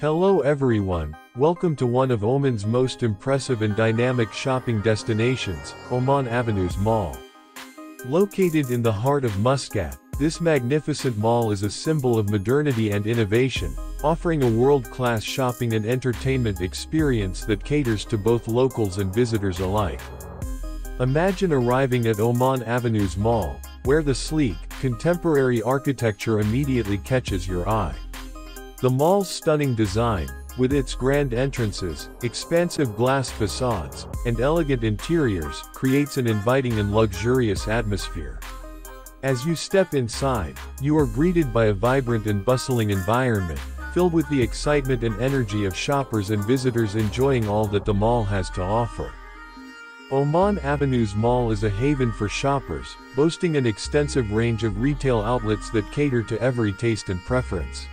Hello everyone, welcome to one of Oman's most impressive and dynamic shopping destinations, Oman Avenues Mall. Located in the heart of Muscat, this magnificent mall is a symbol of modernity and innovation, offering a world-class shopping and entertainment experience that caters to both locals and visitors alike. Imagine arriving at Oman Avenues Mall, where the sleek, contemporary architecture immediately catches your eye. The mall's stunning design, with its grand entrances, expansive glass facades, and elegant interiors, creates an inviting and luxurious atmosphere. As you step inside, you are greeted by a vibrant and bustling environment, filled with the excitement and energy of shoppers and visitors enjoying all that the mall has to offer. Oman Avenues Mall is a haven for shoppers, boasting an extensive range of retail outlets that cater to every taste and preference.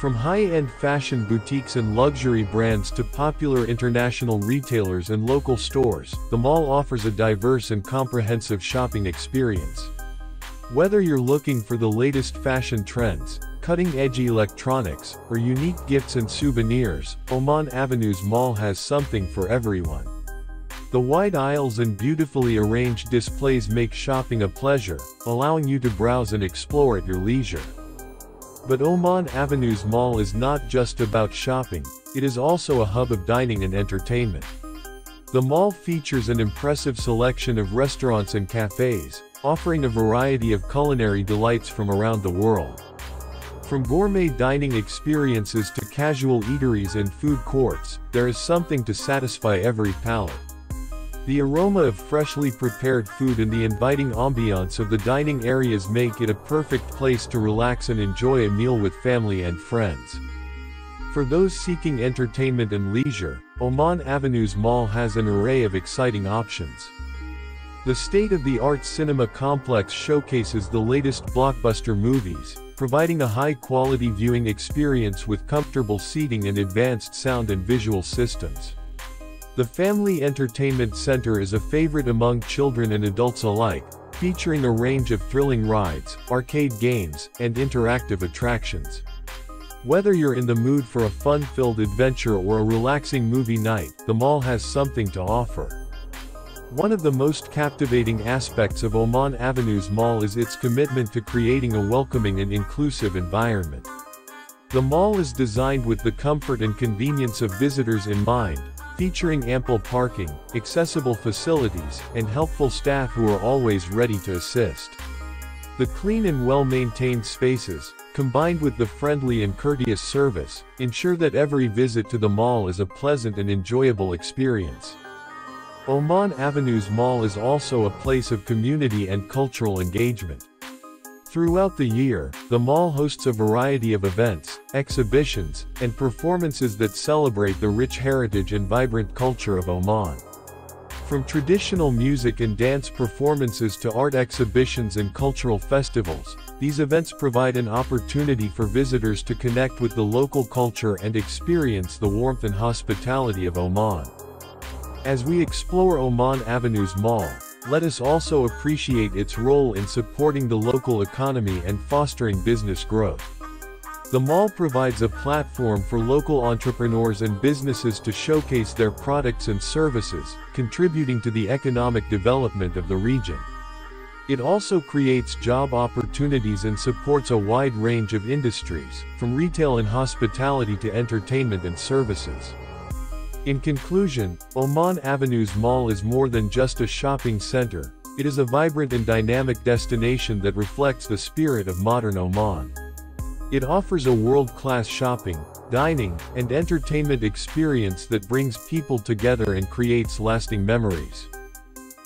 From high-end fashion boutiques and luxury brands to popular international retailers and local stores, the mall offers a diverse and comprehensive shopping experience. Whether you're looking for the latest fashion trends, cutting-edge electronics, or unique gifts and souvenirs, Oman Avenues Mall has something for everyone. The wide aisles and beautifully arranged displays make shopping a pleasure, allowing you to browse and explore at your leisure. But Oman Avenues Mall is not just about shopping, it is also a hub of dining and entertainment. The mall features an impressive selection of restaurants and cafes, offering a variety of culinary delights from around the world. From gourmet dining experiences to casual eateries and food courts, there is something to satisfy every palate. The aroma of freshly prepared food and the inviting ambiance of the dining areas make it a perfect place to relax and enjoy a meal with family and friends. For those seeking entertainment and leisure, Oman Avenues Mall has an array of exciting options. The state-of-the-art cinema complex showcases the latest blockbuster movies, providing a high-quality viewing experience with comfortable seating and advanced sound and visual systems. The Family Entertainment Center is a favorite among children and adults alike, featuring a range of thrilling rides, arcade games, and interactive attractions. Whether you're in the mood for a fun-filled adventure or a relaxing movie night, the mall has something to offer. One of the most captivating aspects of Oman Avenues Mall is its commitment to creating a welcoming and inclusive environment. The mall is designed with the comfort and convenience of visitors in mind, featuring ample parking, accessible facilities, and helpful staff who are always ready to assist. The clean and well-maintained spaces, combined with the friendly and courteous service, ensure that every visit to the mall is a pleasant and enjoyable experience. Oman Avenues Mall is also a place of community and cultural engagement. Throughout the year, the mall hosts a variety of events, exhibitions, and performances that celebrate the rich heritage and vibrant culture of Oman. From traditional music and dance performances to art exhibitions and cultural festivals, these events provide an opportunity for visitors to connect with the local culture and experience the warmth and hospitality of Oman. As we explore Oman Avenues Mall, let us also appreciate its role in supporting the local economy and fostering business growth. The mall provides a platform for local entrepreneurs and businesses to showcase their products and services, contributing to the economic development of the region. It also creates job opportunities and supports a wide range of industries, from retail and hospitality to entertainment and services. In conclusion, Oman Avenues Mall is more than just a shopping center, it is a vibrant and dynamic destination that reflects the spirit of modern Oman. It offers a world-class shopping, dining, and entertainment experience that brings people together and creates lasting memories.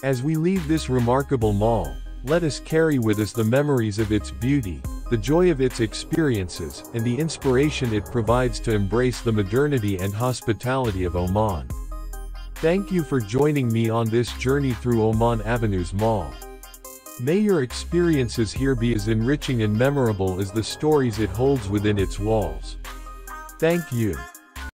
As we leave this remarkable mall, let us carry with us the memories of its beauty, the joy of its experiences, and the inspiration it provides to embrace the modernity and hospitality of Oman. Thank you for joining me on this journey through Oman Avenues Mall. May your experiences here be as enriching and memorable as the stories it holds within its walls. Thank you.